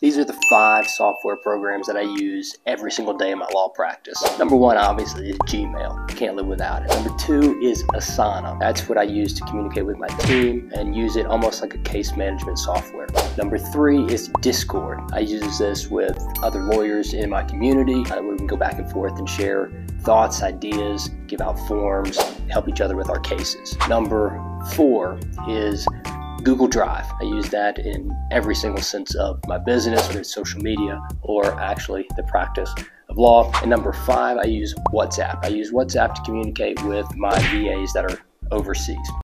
These are the five software programs that I use every single day in my law practice. Number one, obviously, is Gmail. Can't live without it. Number two is Asana. That's what I use to communicate with my team and use it almost like a case management software. Number three is Discord. I use this with other lawyers in my community uh, we can go back and forth and share thoughts, ideas, give out forms, help each other with our cases. Number four is Google Drive. I use that in every single sense of my business, whether it's social media or actually the practice of law. And number five, I use WhatsApp. I use WhatsApp to communicate with my VAs that are overseas.